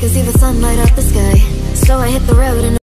can see the sunlight up the sky. So I hit the road and